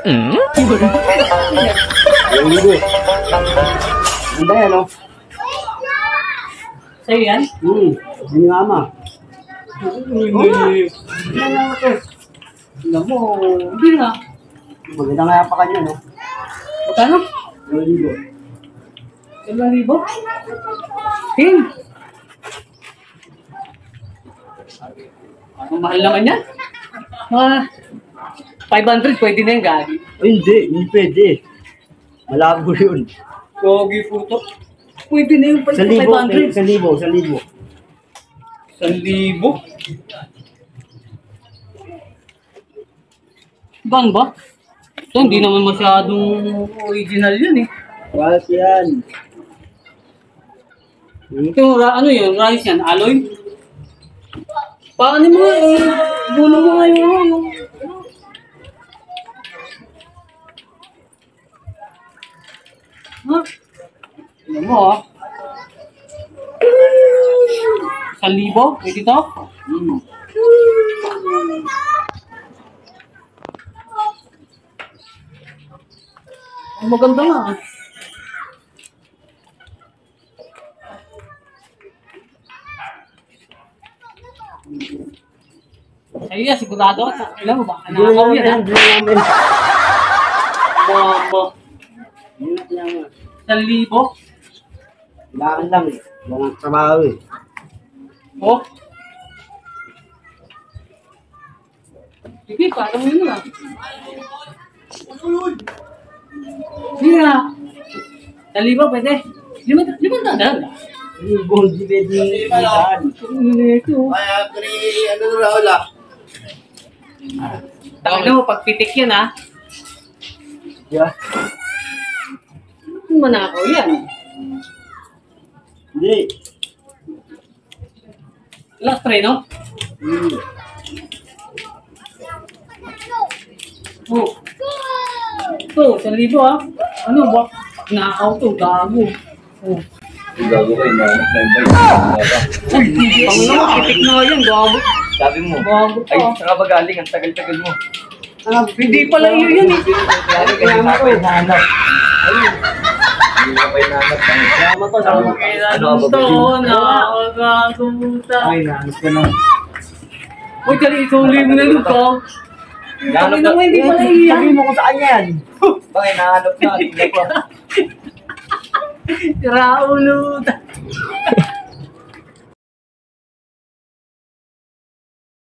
Hmm? Yung libo. Ganda yan, no? Sa'yo yan? Hmm, yun yung ama. Yan lang. Alam mo, hindi nga. Maganda nga pa kanya, no? Magkano? Yung libo. Dalawang libo? Tim. Ang mahal naman yan. Mga 500 pwede na yung gagi. Ay, hindi, hindi pwede. Malabo yun. Gogi puto. Pwede na yung Sa libo, 500. sa libo, sa libo. Sa libo? Bang ba? Ito, hindi naman masyadong original yun eh. What yan? Hmm? Ito, ra- ano yun? Rice yan? Alloy? Paano mo eh? Bulo mo nga yung ano. Ha? Alam mo ah. Sa libo? Pwede to? Hmm. Ang maganda nga. Sa'yo yan, sigurado. Alam mo ba? Nanakaw yan ha? Hindi namin. Namin. Sa libo? Kailangan lang eh. Walang trabaho eh. Oh. Sige, parang yun na. Sige nga. Sa libo, pwede. Lima, lima tandaan. Libo, hindi pwede ilan. Ito. Kaya, kani, ano na wala? Tangin mo, pagpitik yan ha. Yeah. Manakaw yan. Hindi. Last try, no? Hmm. Oh. Ito, sa libo ha. Ano ba? Nakaw to, gago. Oh. Gago kayo na. Pang naman, pitik na yan, gago. Sabi mo, Gago ay, pa. saan ka ba galing? Ang tagal-tagal mo. Ah, Hindi pala iyo yun eh. Ka na pa hinahanap. Hindi pa hinahanap. Salamat to, salamat. Ano ba? Ito, nakakagumuta. Ay, nahanap ka na. Uy, kali, isuli mo na lupa. Tangin na mo, hindi pala iya. Sabihin mo kung saan yan. Bakit hinahanap na? Tingnan ko. Sira ulo.